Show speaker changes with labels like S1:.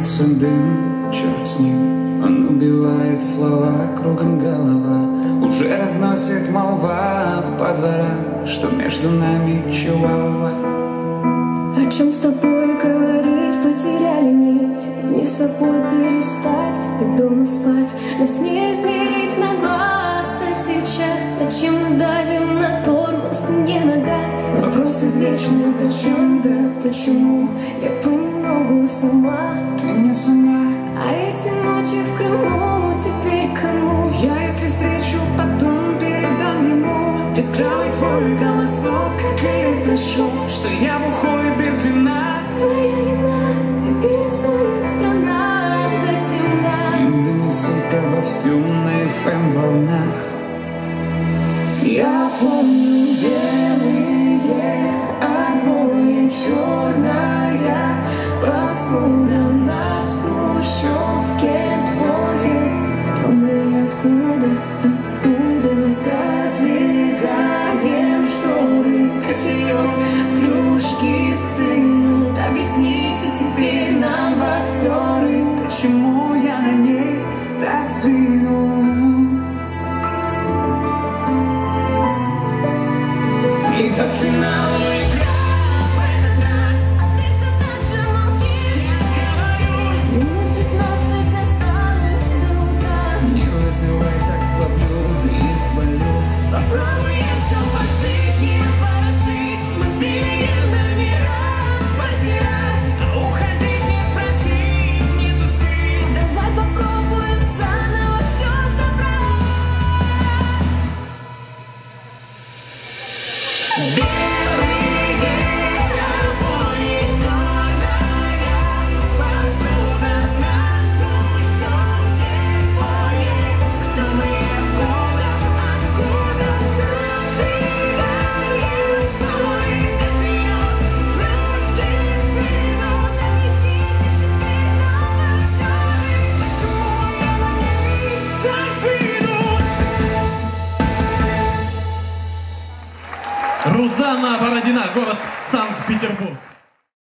S1: Клубится дым, черт с ним. Он убивает слова, кругом голова. Уже разносит молва по дворам Что между нами чувава
S2: О чем с тобой говорить, потеряли нить. Не собой перестать, как дома спать. Нас не измерить на глаз, а сейчас. Зачем мы давим на тормоз, не на газ. Вопрос извечный, зачем, да почему? Я понемногу с ума
S1: Ты не с ума
S2: А эти ночи в Крыму теперь кому?
S1: Я если встречу, потом передам ему. Бескрайний твой голосок, как электрошок Что я бухой без вина.
S2: Твоя вина, теперь узнает страна до темна.
S1: И донесут обо всем на FM волнах.
S2: Я помню белые посуда нас в хрущевке
S1: Yeah.
S3: Рузанна Бородина, город Санкт-Петербург.